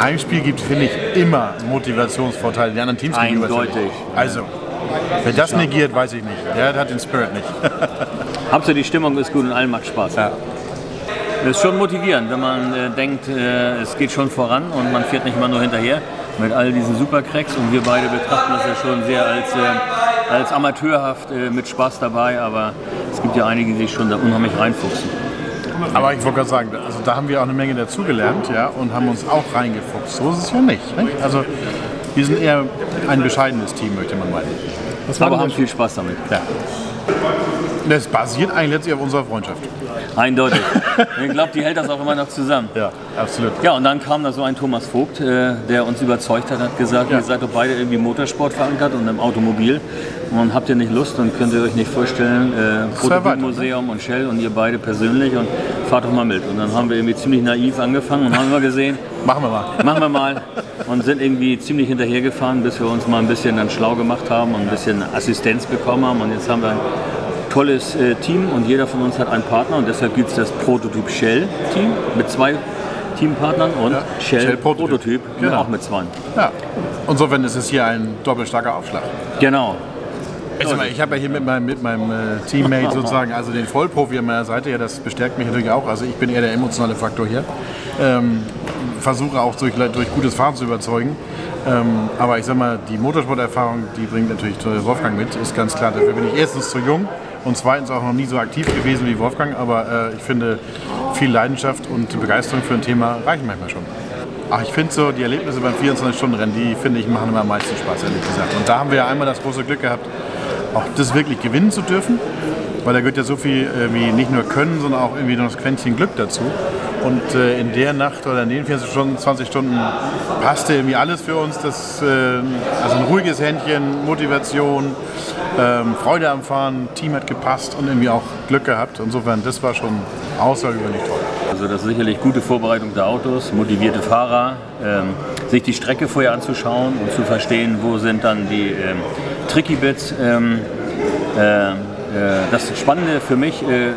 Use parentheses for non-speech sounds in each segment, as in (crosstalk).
Heimspiel gibt, finde ich, immer Motivationsvorteile den anderen Teams gegenüber. Eindeutig. Also, wer das negiert, weiß ich nicht. Der hat den Spirit nicht. (laughs) Hauptsache die Stimmung ist gut und allen macht Spaß. Ja. Das ist schon motivierend, wenn man äh, denkt, äh, es geht schon voran und man fährt nicht immer nur hinterher mit all diesen Supercracks und wir beide betrachten das ja schon sehr als, äh, als amateurhaft äh, mit Spaß dabei, aber es gibt ja einige, die sich schon da unheimlich reinfuchsen. Aber ich wollte gerade sagen, also da haben wir auch eine Menge dazugelernt ja, und haben uns auch reingefuchst. So ist es ja nicht. nicht? Also wir sind eher ein bescheidenes Team, möchte man meinen. Aber haben viel Spaß damit. Ja. Das basiert eigentlich letztlich auf unserer Freundschaft. Eindeutig. ich glaube, die hält das auch immer noch zusammen. Ja, absolut. Ja, und dann kam da so ein Thomas Vogt, äh, der uns überzeugt hat, hat gesagt, Ja. ihr seid doch beide irgendwie im Motorsport verankert und im Automobil. Und habt ihr nicht Lust und könnt ihr euch nicht vorstellen, äh, Prototypenmuseum und Shell und ihr beide persönlich und fahrt doch mal mit. Und dann haben wir irgendwie ziemlich naiv angefangen und haben immer gesehen, Machen wir mal. machen wir mal und sind irgendwie ziemlich hinterhergefahren, bis wir uns mal ein bisschen dann schlau gemacht haben und ein bisschen Assistenz bekommen haben. Und jetzt haben wir ein tolles äh, Team und jeder von uns hat einen Partner und deshalb gibt es das Prototyp Shell Team mit zwei Teampartnern und Ja, Shell, Shell Prototyp. Prototyp, Genau. auch mit zwei. Ja. Insofern ist es hier ein doppelstarker Aufschlag. Genau. Ich, mal, ich habe ja hier mit meinem, mit meinem äh, Teammate sozusagen, also den Vollprofi an meiner Seite, ja, das bestärkt mich natürlich auch. Also ich bin eher der emotionale Faktor hier. Ähm, versuche auch durch, durch gutes Fahren zu überzeugen. Ähm, aber ich sag mal, die Motorsporterfahrung, die bringt natürlich Wolfgang mit, ist ganz klar. Dafür bin ich erstens zu jung und zweitens auch noch nie so aktiv gewesen wie Wolfgang. Aber äh, ich finde, viel Leidenschaft und Begeisterung für ein Thema reichen manchmal schon. Ach, ich finde so, die Erlebnisse beim 24-Stunden-Rennen, die finde ich machen immer am meisten Spaß, ehrlich gesagt. Und da haben wir ja einmal das große Glück gehabt, auch das wirklich gewinnen zu dürfen. Weil da gehört ja so viel äh, wie nicht nur Können, sondern auch irgendwie noch das Quäntchen Glück dazu. Und äh, in der Nacht oder in den 24 Stunden, 20 Stunden passte irgendwie alles für uns. Das, äh, also ein ruhiges Händchen, Motivation, ähm, Freude am Fahren, Team hat gepasst und irgendwie auch Glück gehabt. Insofern, das war schon außergewöhnlich toll. Also das ist sicherlich gute Vorbereitung der Autos, motivierte Fahrer, ähm, sich die Strecke vorher anzuschauen und zu verstehen, wo sind dann die ähm, Tricky Bits. Ähm, äh, das Spannende für mich, äh,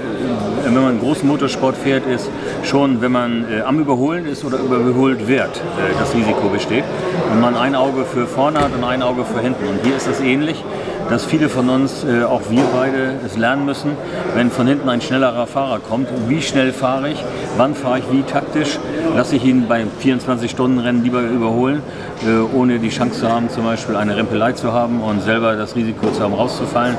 wenn man einen großen Motorsport fährt, ist schon, wenn man äh, am Überholen ist oder überholt wird, äh, das Risiko besteht. Und man ein Auge für vorne hat und ein Auge für hinten. Und hier ist es ähnlich dass viele von uns, äh, auch wir beide, es lernen müssen, wenn von hinten ein schnellerer Fahrer kommt, wie schnell fahre ich, wann fahre ich wie taktisch, lasse ich ihn beim 24-Stunden-Rennen lieber überholen, äh, ohne die Chance zu haben, zum Beispiel eine Rempelei zu haben und selber das Risiko zu haben, rauszufallen.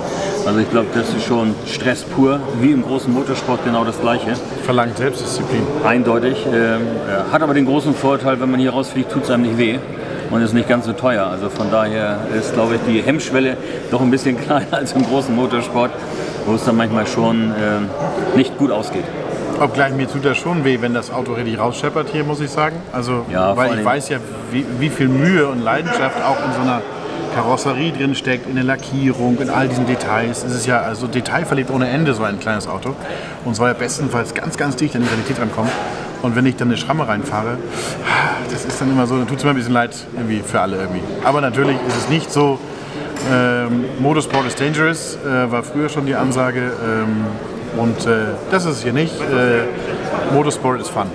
Also ich glaube, das ist schon Stress pur, wie im großen Motorsport genau das Gleiche. Verlangt Selbstdisziplin. Eindeutig. ähm, äh, hat aber den großen Vorteil, wenn man hier rausfliegt, tut es einem nicht weh und ist nicht ganz so teuer. Also von daher ist, glaube ich, die Hemmschwelle doch ein bisschen (laughs) kleiner als im großen Motorsport, wo es dann manchmal schon äh, nicht gut ausgeht. Obgleich mir tut das schon weh, wenn das Auto richtig rausscheppert hier, muss ich sagen. Also, Ja, weil ich weiß ja, wie, wie viel Mühe und Leidenschaft auch in so einer Karosserie drin steckt, in der Lackierung, in all diesen Details. Es ist ja also detailverliebt ohne Ende, so ein kleines Auto. Und soll ja bestenfalls ganz, ganz dicht an die Realität rankommen. Und wenn ich dann eine Schramme reinfahre, das ist dann immer so, dann tut es mir ein bisschen leid irgendwie für alle irgendwie. Aber natürlich ist es nicht so, ähm, Motorsport is dangerous, äh, war früher schon die Ansage. Ähm, und äh, das ist es hier nicht. Äh, Motorsport ist fun.